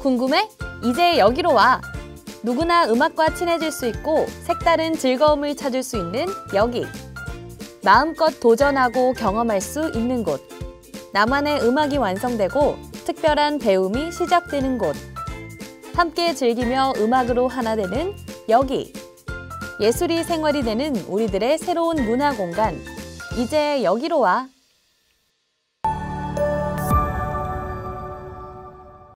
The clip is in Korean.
궁금해? 이제 여기로 와. 누구나 음악과 친해질 수 있고 색다른 즐거움을 찾을 수 있는 여기. 마음껏 도전하고 경험할 수 있는 곳. 나만의 음악이 완성되고 특별한 배움이 시작되는 곳. 함께 즐기며 음악으로 하나 되는 여기. 예술이 생활이 되는 우리들의 새로운 문화 공간. 이제 여기로 와.